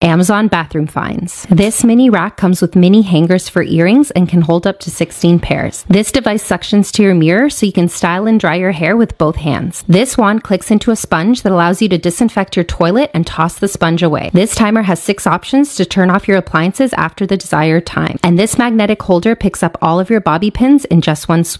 Amazon bathroom finds. This mini rack comes with mini hangers for earrings and can hold up to 16 pairs. This device suctions to your mirror so you can style and dry your hair with both hands. This wand clicks into a sponge that allows you to disinfect your toilet and toss the sponge away. This timer has six options to turn off your appliances after the desired time. And this magnetic holder picks up all of your bobby pins in just one sweep.